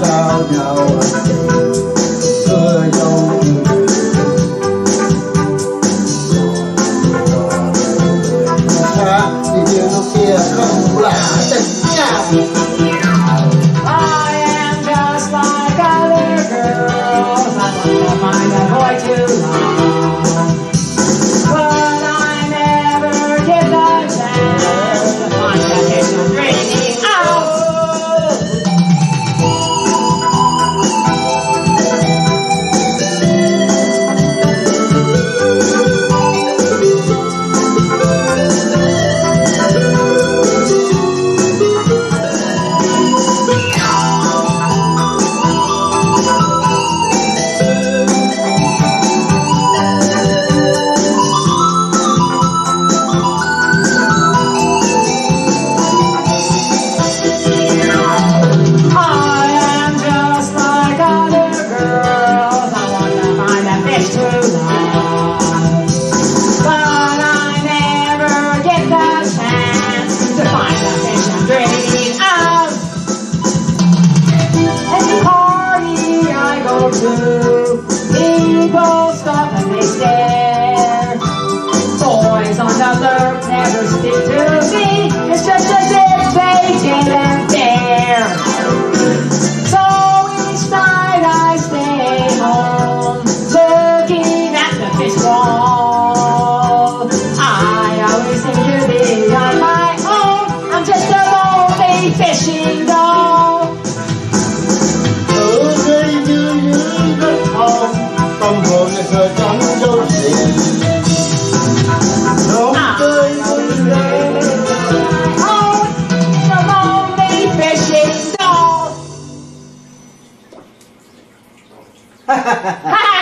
他照耀 To, people stop and they stare. Boys on the lurk never speak to me. It's just as if they didn't dare. So each night I stay home, looking at the fish wall. I always seem to be on my own. I'm just a lonely fishing doll. ha!